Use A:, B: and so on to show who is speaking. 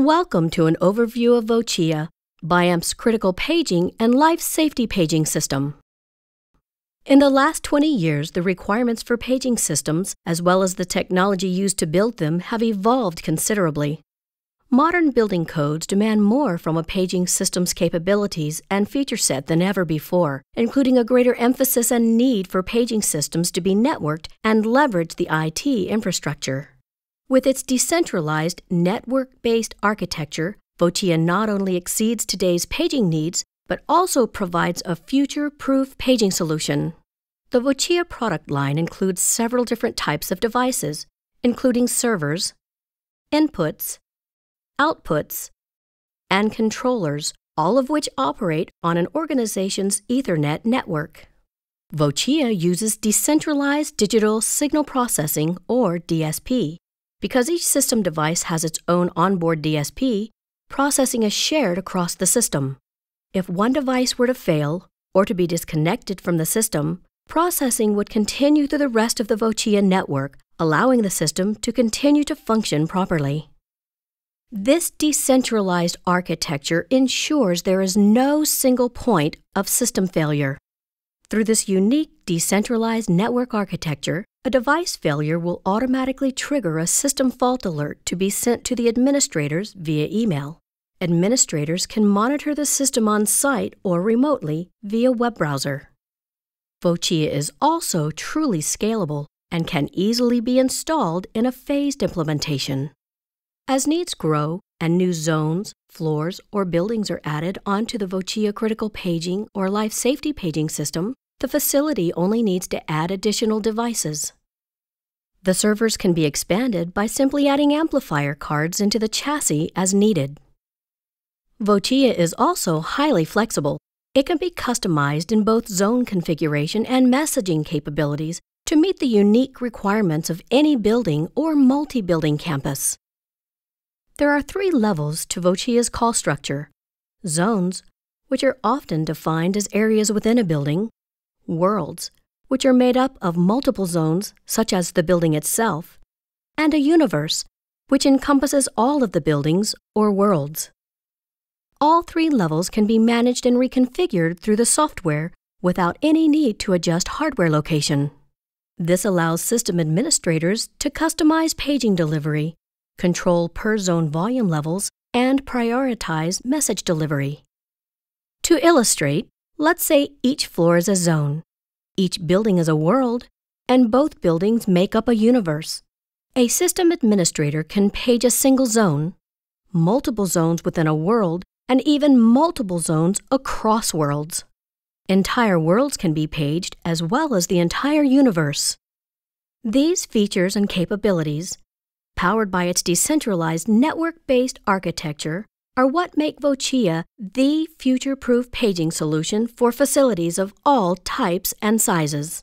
A: Welcome to an overview of Vocia, Biamp's critical paging and life safety paging system. In the last 20 years, the requirements for paging systems, as well as the technology used to build them, have evolved considerably. Modern building codes demand more from a paging system's capabilities and feature set than ever before, including a greater emphasis and need for paging systems to be networked and leverage the IT infrastructure. With its decentralized, network based architecture, Vocia not only exceeds today's paging needs, but also provides a future proof paging solution. The Vocia product line includes several different types of devices, including servers, inputs, outputs, and controllers, all of which operate on an organization's Ethernet network. Vocia uses decentralized digital signal processing, or DSP, because each system device has its own onboard DSP, processing is shared across the system. If one device were to fail or to be disconnected from the system, processing would continue through the rest of the Vocia network, allowing the system to continue to function properly. This decentralized architecture ensures there is no single point of system failure. Through this unique decentralized network architecture, a device failure will automatically trigger a system fault alert to be sent to the administrators via email. Administrators can monitor the system on site or remotely via web browser. Vocia is also truly scalable and can easily be installed in a phased implementation. As needs grow and new zones, floors, or buildings are added onto the Vocia critical paging or life safety paging system, the facility only needs to add additional devices. The servers can be expanded by simply adding amplifier cards into the chassis as needed. Vocia is also highly flexible. It can be customized in both zone configuration and messaging capabilities to meet the unique requirements of any building or multi building campus. There are three levels to Vocia's call structure zones, which are often defined as areas within a building, worlds, which are made up of multiple zones, such as the building itself, and a universe, which encompasses all of the buildings or worlds. All three levels can be managed and reconfigured through the software without any need to adjust hardware location. This allows system administrators to customize paging delivery, control per zone volume levels, and prioritize message delivery. To illustrate, Let's say each floor is a zone, each building is a world, and both buildings make up a universe. A system administrator can page a single zone, multiple zones within a world, and even multiple zones across worlds. Entire worlds can be paged as well as the entire universe. These features and capabilities, powered by its decentralized network based architecture, are what make Vocia the future proof paging solution for facilities of all types and sizes.